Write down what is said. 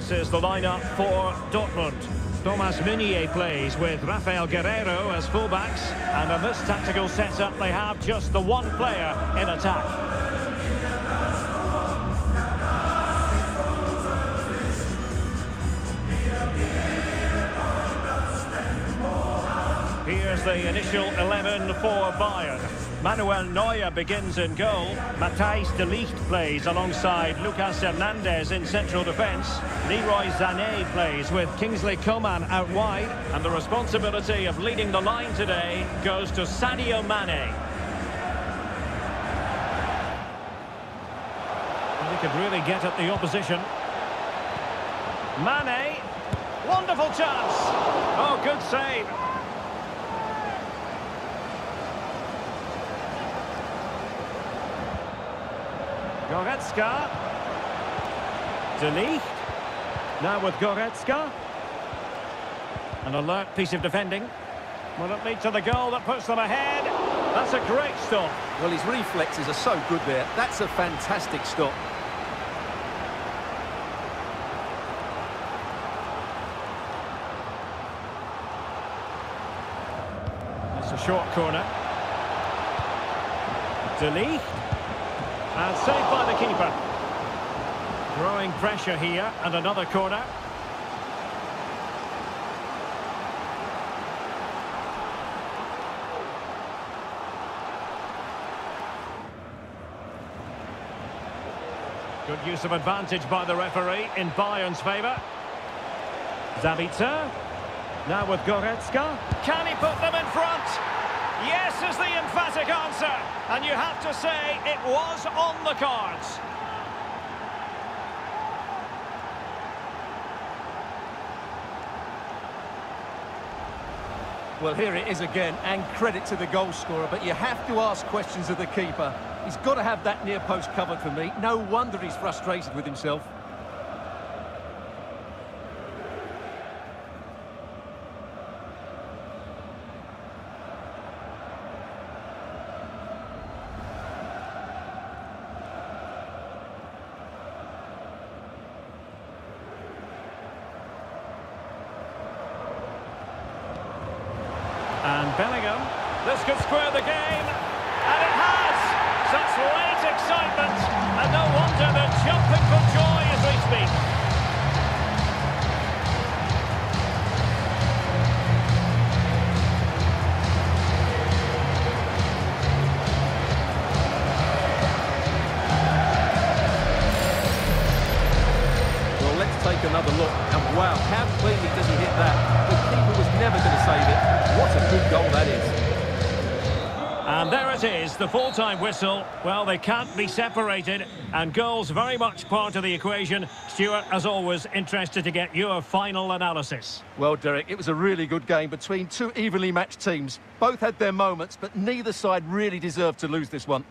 this is the lineup for Dortmund. Thomas Meunier plays with Rafael Guerreiro as fullbacks. And in this tactical setup, they have just the one player in attack. Here's the initial 11 for Bayern. Manuel Neuer begins in goal. Matthijs de Ligt plays alongside Lucas Hernandez in central defence. Leroy Sané plays with Kingsley Coman out wide. And the responsibility of leading the line today goes to Sadio Mané. He could really get at the opposition. Mané. Wonderful chance. Oh, good save. Goretzka. De Ligt. Now with Goretzka. An alert piece of defending. Will it lead to the goal that puts them ahead? That's a great stop. Well, his reflexes are so good there. That's a fantastic stop. It's a short corner. De Ligt. And saved by the keeper. Growing pressure here, and another corner. Good use of advantage by the referee in Bayern's favour. Sabitzer. Now with Goretzka. Can he put them in front? Is the emphatic answer. And you have to say it was on the cards. Well, here it is again, and credit to the goal scorer, but you have to ask questions of the keeper. He's got to have that near post covered for me. No wonder he's frustrated with himself. And Bellingham. This could square the game. And it has! Such late excitement. And no wonder they're jumping for joy as we speak. Take another look. And wow, how cleanly does he hit that? The keeper was never going to save it. What a good goal that is. And there it is, the full-time whistle. Well, they can't be separated, and goals very much part of the equation. Stuart, as always, interested to get your final analysis. Well, Derek, it was a really good game between two evenly matched teams. Both had their moments, but neither side really deserved to lose this one.